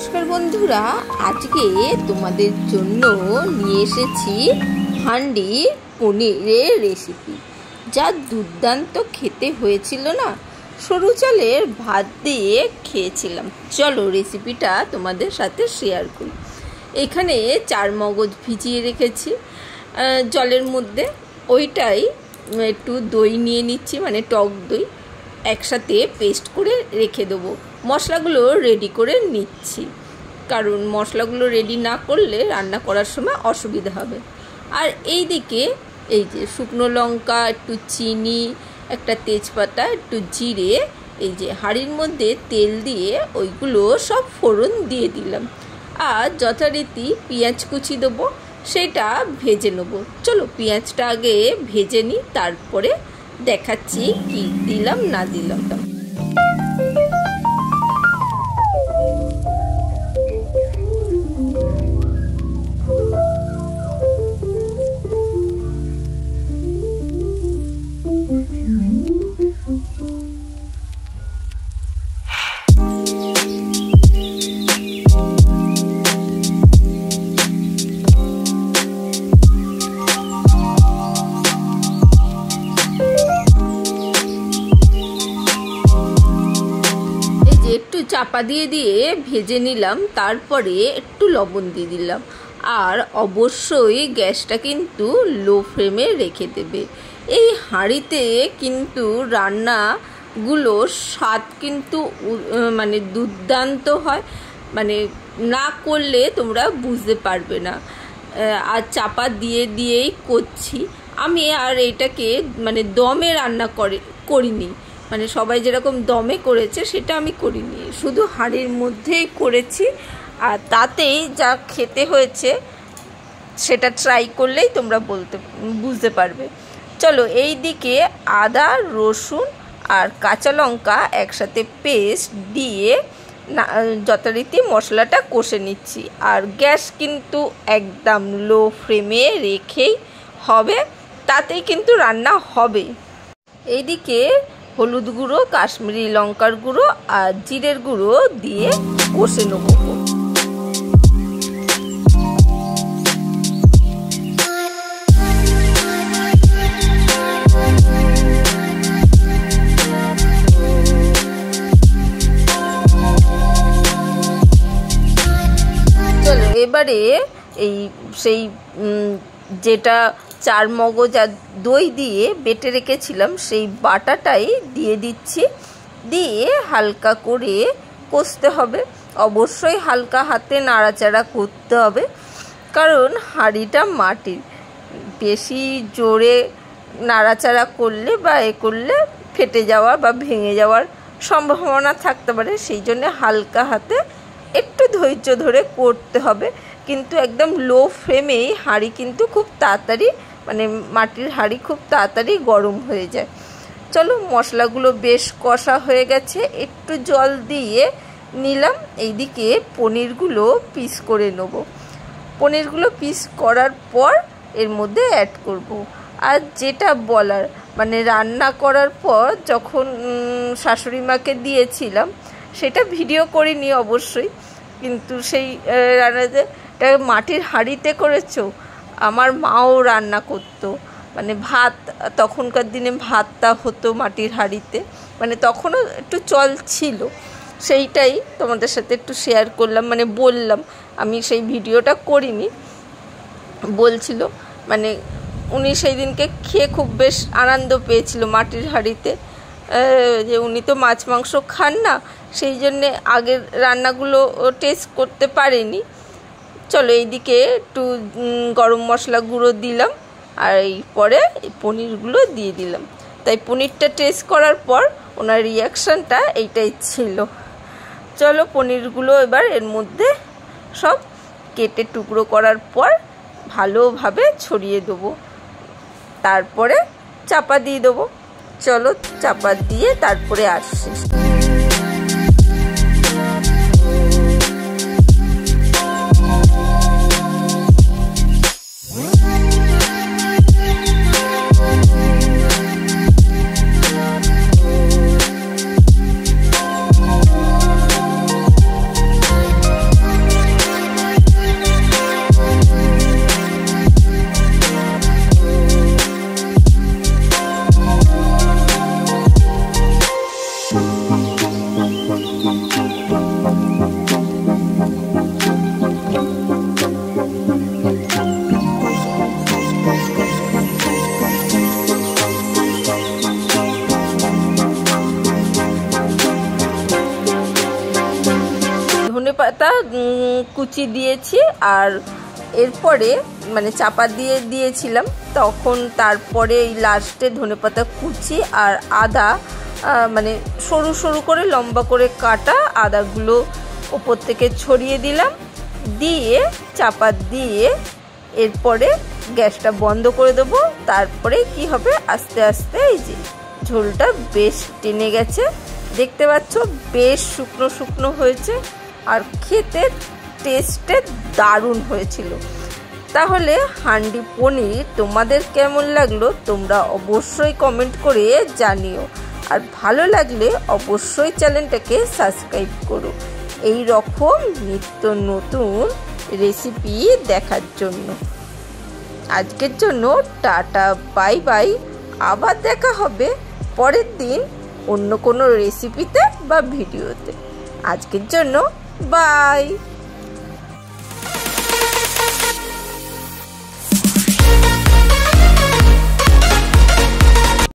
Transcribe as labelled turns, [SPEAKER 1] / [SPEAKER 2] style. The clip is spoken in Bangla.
[SPEAKER 1] নমস্কার বন্ধুরা, আজকে তোমাদের জন্য নিয়ে এসেছি হান্ডি পনিরের রেসিপি যা দুর্দান্ত খেতে হয়েছিল না? সরু চালের ভাত দিয়ে খেয়েছিলাম। চলো রেসিপিটা তোমাদের সাথে শেয়ার করি। এখানে চার মগজ ভিজিয়ে রেখেছি। জলের মধ্যে ওইটাই একটু দই নিয়ে নিচ্ছি মানে টক দই। একসাথে পেস্ট করে রেখে দেবো। মশলাগুলো রেডি করে নিচ্ছি। কারণ মশলাগুলো রেডি না করলে রান্না করার সময় অসুবিধা হবে। আর এই দিকে এই যে শুকনো লঙ্কা, একটু চিনি, একটা তেজপাতা, একটু জিরে, এই যে হাঁড়ির মধ্যে তেল দিয়ে ওইগুলো সব ফোড়ন দিয়ে দিলাম। আর যথারীতি পেঁয়াজ কুচি দেবো, সেটা ভেজে নেব। চলো পেঁয়াজটা আগে ভেজে নিই, তারপরে দেখাচ্ছি কি দিলাম না দিলাম। চাপা দিয়ে দিয়ে ভেজে নিলাম, তারপরে একটু লবণ দিয়ে দিলাম। আর অবশ্যই গ্যাসটা কিন্তু লো ফ্লেমে রেখে দেবে। এই হাঁড়িতে কিন্তু রান্নাগুলো স্বাদ কিন্তু মানে দুর্দান্ত হয়। মানে না করলে তোমরা বুঝতে পারবে না। আর চাপা দিয়ে দিয়েই করছি। আমি আর এটাকে মানে দমে রান্না করে, করিনি। মানে সবাই যেরকম দমে করেছে, সেটা আমি করিনি। শুধু হাঁড়ির মধ্যেই করেছি, আর তাতেই যা খেতে হয়েছে, সেটা ট্রাই করলেই তোমরা বলতে, বুঝতে পারবে। চলো, এই দিকে আদা, রসুন আর কাঁচা লঙ্কা একসাথে পেস্ট দিয়ে না, যথারীতি মশলাটা কষে নিচ্ছি। আর গ্যাস কিন্তু একদম লো ফ্লেমে রেখেই হবে, তাতেই কিন্তু রান্না হবে এইদিকে হলুদ গুঁড়ো, কাশ্মীরি লঙ্কার গুঁড়ো আর জিরের গুঁড়ো দিয়ে কষে নেব। এবারে এই সেই যেটা চার মগজ আর দই দিয়ে বেটে রেখেছিলাম, সেই বাটাটাই দিয়ে দিচ্ছি। দিয়ে হালকা করে কষতে হবে। অবশ্যই হালকা হাতে নাড়াচাড়া করতে হবে, কারণ হাঁড়িটা মাটির। বেশি জোরে নাড়াচাড়া করলে বা এ করলে ফেটে যাওয়ার বা ভেঙে যাওয়ার সম্ভাবনা থাকতে পারে, সেই জন্য হালকা হাতে একটু ধৈর্য ধরে করতে হবে। কিন্তু একদম লো ফ্লেমেই হাঁড়ি কিন্তু খুব তাড়াতাড়ি মানে মাটির হাঁড়ি খুব তাড়াতাড়ি গরম হয়ে যায়। চলো মশলাগুলো বেশ কষা হয়ে গেছে, একটু জল দিয়ে নিলাম। এইদিকে পনিরগুলো পিস করে নেব। পনিরগুলো পিস করার পর এর মধ্যে অ্যাড করব। আর যেটা বলার মানে রান্না করার পর যখন শাশুড়ি মাকে দিয়েছিলাম, সেটা ভিডিও করিনি অবশ্যই। কিন্তু সেই রান্নাতে মাটির হাঁড়িতে করেছ? আমার মাও রান্না করতো। মানে ভাত, তখনকার দিনে ভাতটা হতো মাটির হাঁড়িতে। মানে তখনও একটু চল ছিল। সেইটাই তোমাদের সাথে একটু শেয়ার করলাম। মানে বললাম, আমি সেই ভিডিওটা করিনি। বলছিল মানে উনি সেই দিনকে খেয়ে খুব বেশ আনন্দ পেয়েছিল মাটির হাঁড়িতে। যে উনি তো মাছ মাংস খান না, সেই জন্যে আগের রান্নাগুলো টেস্ট করতে পারেনি। চলো এইদিকে একটু গরম মশলা গুঁড়ো দিলাম, আর এই পরে পনিরগুলো দিয়ে দিলাম। তাই পনিরটা টেস্ট করার পর ওনার রিয়াকশানটা এইটাই ছিল। চলো পনিরগুলো এবার এর মধ্যে সব কেটে টুকরো করার পর ভালোভাবে ছড়িয়ে দেবো। তারপরে চাপা দিয়ে দেবো। চলো চাপা দিয়ে তারপরে আসছি। পাতা কুচি দিয়েছি আর এরপরে মানে চাপা দিয়ে দিয়েছিলাম, তখন তারপরে এই লাস্টে ধনে পাতা কুচি আর আদা মানে সরু সরু করে লম্বা করে কাটা আদাগুলো ওপর থেকে ছড়িয়ে দিলাম, দিয়ে চাপা দিয়ে এরপরে গ্যাসটা বন্ধ করে দেবো, তারপরে কি হবে আস্তে আস্তে এই যে ঝোলটা বেশ টেনে গেছে, দেখতে পাচ্ছ বেশ শুকনো শুকনো হয়েছে। আর খেতে টেস্টে দারুণ হয়েছিল। তাহলে হান্ডি পনির তোমাদের কেমন লাগল তোমরা অবশ্যই কমেন্ট করে জানিও। আর ভালো লাগলে অবশ্যই চ্যানেলটাকে সাবস্ক্রাইব করো। এই রকম নিত্য নতুন রেসিপি দেখার জন্য। আজকের জন্য টাটা বাই বাই আবার দেখা হবে পরের দিন অন্য কোনো রেসিপিতে বা ভিডিওতে আজকের জন্য বাই